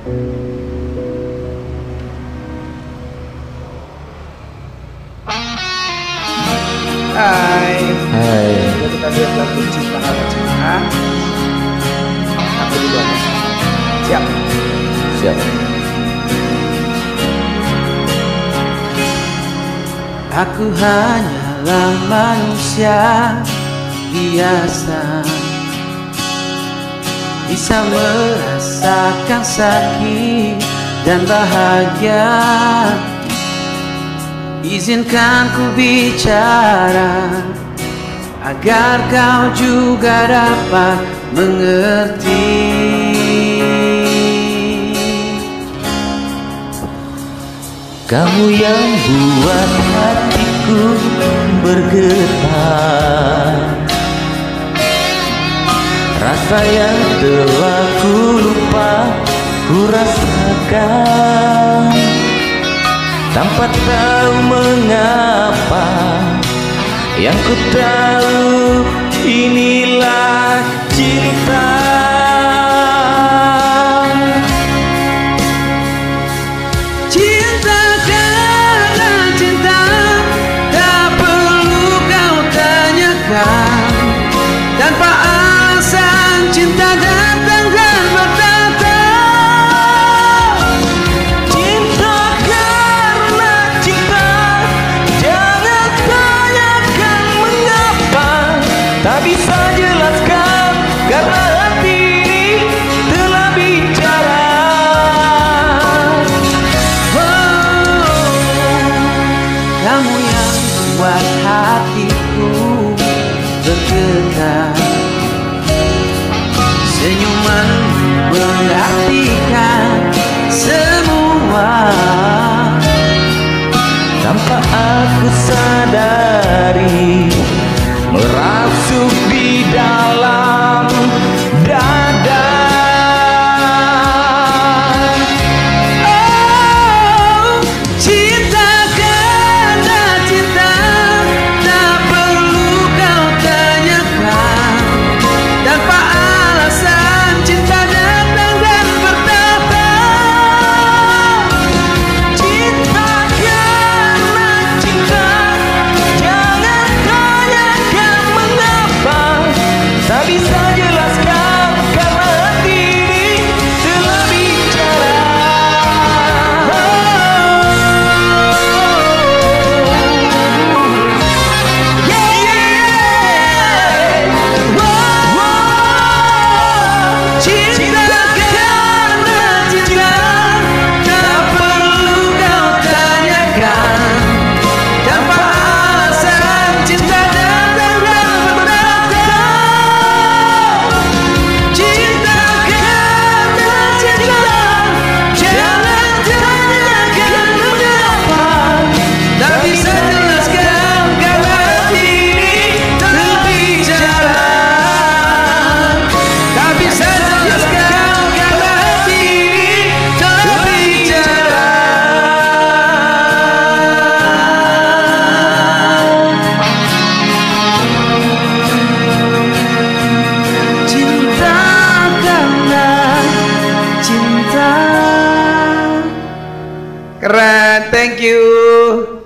Hai. Hai. Kita lihat lagu cinta kata cinta. Aku duluan. Siap. Siap. Aku hanyalah manusia biasa Bisa merasakan sakit dan bahagia. Izinkan ku bicara Agar kau juga dapat mengerti. Kamu yang buat hatiku bergetar. Rasa yang telah rasakan Tanpa tahu mengapa Yang ku tahu inilah cinta Kamu yang buat hatiku bergetar. Senyuman mengartikan semua Keren, thank you.